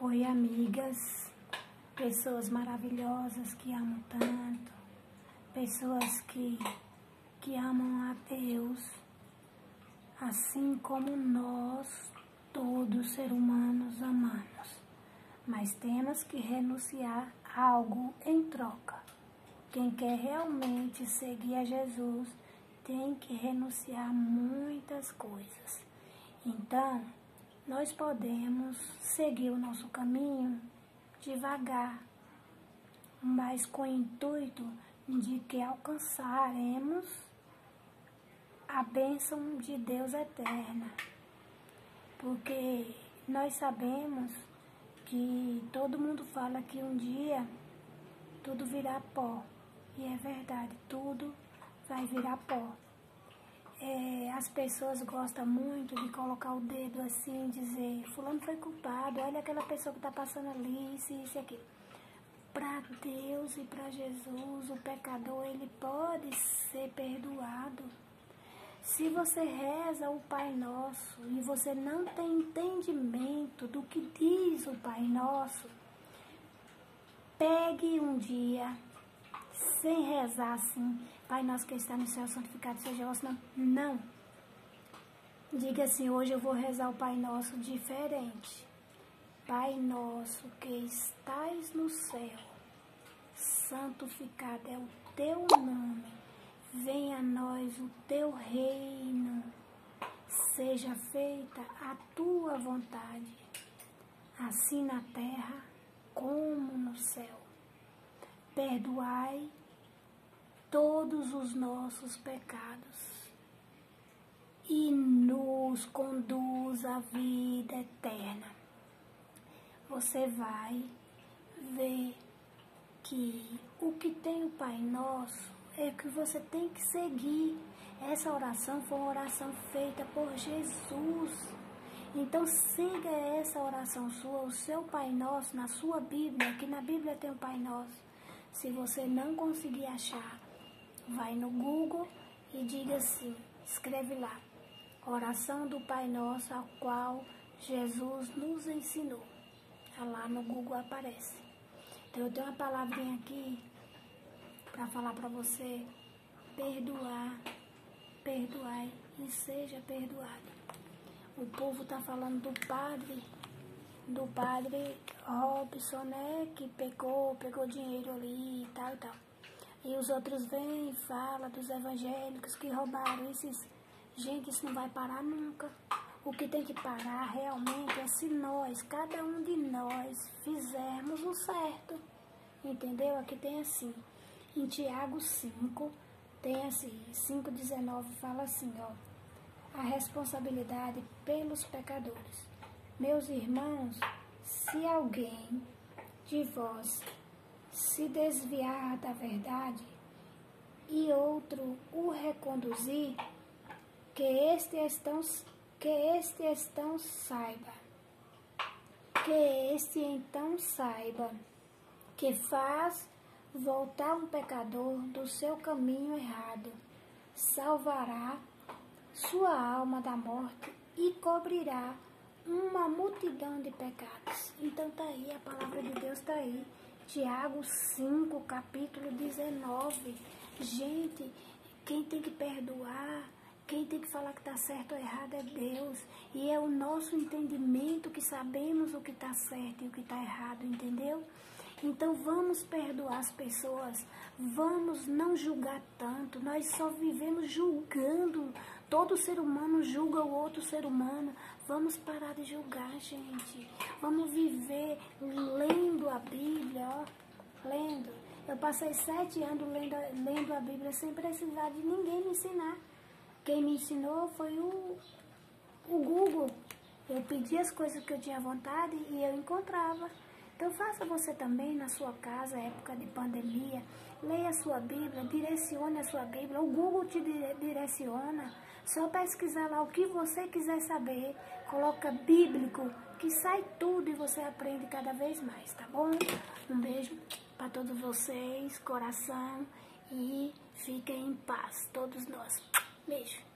Oi, amigas, pessoas maravilhosas que amam tanto, pessoas que, que amam a Deus, assim como nós, todos seres humanos, amamos. Mas temos que renunciar a algo em troca. Quem quer realmente seguir a Jesus tem que renunciar a muitas coisas. Então, nós podemos seguir o nosso caminho devagar, mas com o intuito de que alcançaremos a bênção de Deus eterna. Porque nós sabemos que todo mundo fala que um dia tudo virá pó. E é verdade, tudo vai virar pó. As pessoas gostam muito de colocar o dedo assim, dizer, fulano foi culpado, olha aquela pessoa que está passando ali, isso, isso e aquilo. Para Deus e para Jesus, o pecador, ele pode ser perdoado. Se você reza o Pai Nosso e você não tem entendimento do que diz o Pai Nosso, pegue um dia, sem rezar assim, Pai nosso que está no céu, santificado seja o vosso nome. Não. Diga assim, hoje eu vou rezar o Pai Nosso diferente. Pai nosso que estais no céu, santificado é o teu nome. Venha a nós o teu reino. Seja feita a tua vontade, assim na terra como no céu. Perdoai todos os nossos pecados e nos conduz à vida eterna. Você vai ver que o que tem o Pai Nosso é que você tem que seguir. Essa oração foi uma oração feita por Jesus. Então siga essa oração sua, o seu Pai Nosso, na sua Bíblia, que na Bíblia tem o Pai Nosso. Se você não conseguir achar, vai no Google e diga assim, escreve lá, oração do Pai Nosso, a qual Jesus nos ensinou. Tá lá no Google aparece. Então eu tenho uma palavrinha aqui para falar para você, perdoar, perdoai e seja perdoado. O povo tá falando do padre, do padre Robson, né, que pegou, pegou dinheiro ali e tal e tal. E os outros vêm e falam dos evangélicos que roubaram esses. Gente, isso não vai parar nunca. O que tem que parar realmente é se nós, cada um de nós, fizermos o certo. Entendeu? Aqui tem assim. Em Tiago 5, tem assim, 5,19 fala assim, ó. A responsabilidade pelos pecadores. Meus irmãos, se alguém de vós se desviar da verdade e outro o reconduzir, que este estão, que este estão saiba, que este então saiba, que faz voltar um pecador do seu caminho errado, salvará sua alma da morte e cobrirá uma multidão de pecados. Então tá aí, a palavra de Deus tá aí. Tiago 5, capítulo 19. Gente, quem tem que perdoar, quem tem que falar que está certo ou errado é Deus. E é o nosso entendimento que sabemos o que está certo e o que está errado, entendeu? Então vamos perdoar as pessoas, vamos não julgar tanto. Nós só vivemos julgando. Todo ser humano julga o outro ser humano. Vamos parar de julgar, gente. Vamos viver lendo a Bíblia, ó, lendo. Eu passei sete anos lendo, lendo a Bíblia sem precisar de ninguém me ensinar. Quem me ensinou foi o, o Google. Eu pedi as coisas que eu tinha vontade e eu encontrava. Então faça você também na sua casa, época de pandemia, leia a sua Bíblia, direcione a sua Bíblia, o Google te direciona, só pesquisar lá o que você quiser saber, coloca bíblico, que sai tudo e você aprende cada vez mais, tá bom? Um beijo para todos vocês, coração, e fiquem em paz, todos nós. Beijo.